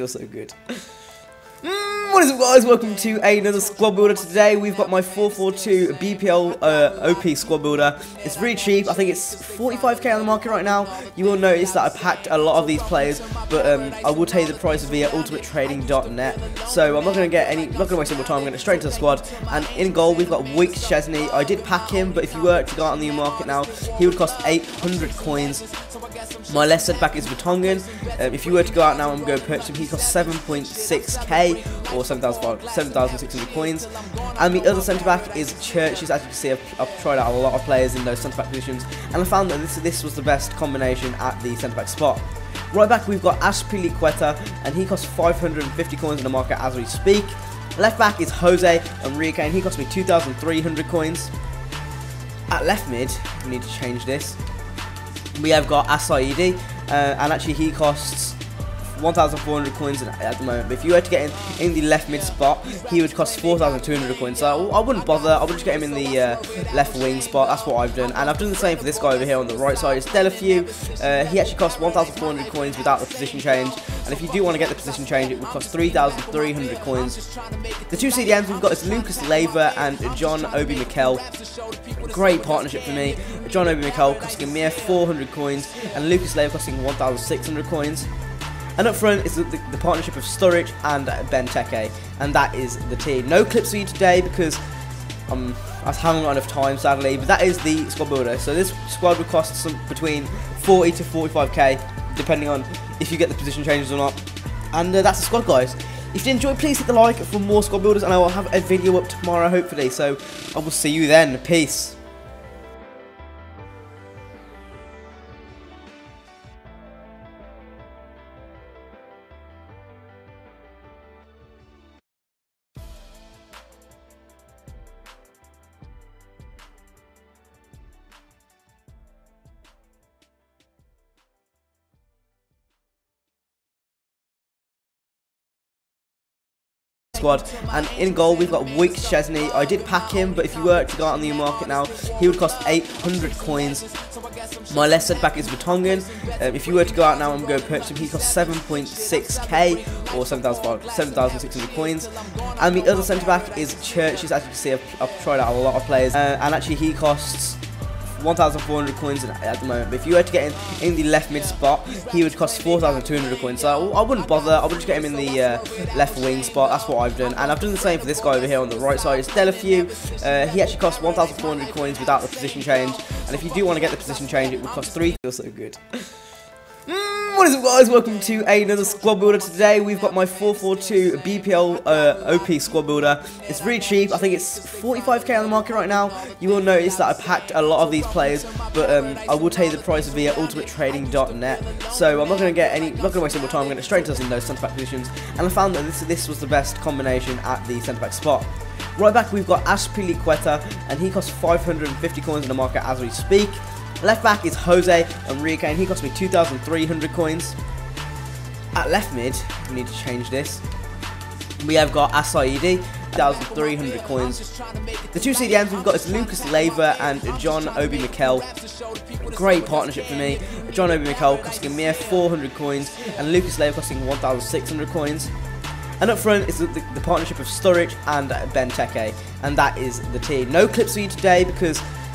Feels so good. Mm, what is up guys, welcome to another squad builder. Today we've got my 442 BPL uh, OP squad builder. It's really cheap, I think it's 45k on the market right now. You will notice that I packed a lot of these players, but um, I will tell you the price via ultimatetrading.net. So I'm not going to get any, not going to waste any more time, I'm going to straight into the squad. And in goal we've got Wick Szczesny. I did pack him, but if you were to go out on the market now, he would cost 800 coins. My left centre back is Vertonghen. Um, if you were to go out now and go purchase him, he costs 7.6k or 7,600 coins. And the other centre back is Chiriches. As you can see, I've, I've, tried out a lot of players in those centre back positions, and I found that this, this was the best combination at the centre back spot. Right back, we've got Azpilicueta, and he costs 550 coins in the market as we speak. Left back is Jose Enrique, and he cost me 2,300 coins. At left mid, we need to change this we have got Assaidi, uh, and actually he costs 1,400 coins at the moment. But if you were to get him in the left mid spot, he would cost 4,200 coins. So I wouldn't bother. I would just get him in the uh, left wing spot. That's what I've done. And I've done the same for this guy over here on the right side. It's Deulofeu. Uh, he actually costs 1,400 coins without the position change. And if you do want to get the position change, it would cost 3,300 coins. The two CDMs we've got is Lucas Leiva and John Obi Mikel. Great partnership for me. John Obi Mikel costing a mere 400 coins, and Lucas Leiva costing 1,600 coins. And up front is the, the, the partnership of Sturridge and Benteke, and that is the team. No clips for you today because um, I haven't got enough time, sadly, but that is the squad builder. So this squad will cost some between 40 to 45k, depending on if you get the position changes or not. And uh, that's the squad, guys. If you enjoyed, please hit the like for more squad builders, and I will have a video up tomorrow, hopefully. So I will see you then. Peace. Squad. And in goal, we've got Wick Szczesny. I did pack him, but if you were to go out on the market now, he would cost 800 coins. My left centre back is Vertonghen. Um, if you were to go out now and go purchase him, he costs 7.6k or 7,600 coins. And the other centre back is Chiriches. As you can see, I've, I've tried out a lot of players, uh, and actually he costs 1,400 coins at the moment. But if you were to get him in the left mid spot, he would cost 4,200 coins. So I wouldn't bother. I would just get him in the uh, left wing spot. That's what I've done. And I've done the same for this guy over here on the right side. It's Deulofeu. Uh, he actually costs 1,400 coins without the position change. And if you do want to get the position change, it would cost 3. Feels so good. What is up guys, welcome to another squad builder. Today we've got my 442 BPL uh, OP squad builder. It's really cheap, I think it's 45k on the market right now. You will notice that I packed a lot of these players, but um, I will tell you the price via ultimatetrading.net. So I'm not going to get any, not going to waste any more time, I'm going to straight into those centre back positions. And I found that this, this was the best combination at the centre back spot. Right back we've got Azpilicueta, and he costs 550 coins in the market as we speak. Left back is Jose Enrique, and he cost me 2,300 coins. At left mid, we need to change this. We have got Assaidi, 1,300 coins. The two CDMs we've got is Lucas Leiva and John Obi Mikel. Great partnership for me. John Obi Mikel costing a mere 400 coins, and Lucas Leiva costing 1,600 coins. And up front is the, the, the partnership of Sturridge and Benteke, and that is the team. No clips for you today because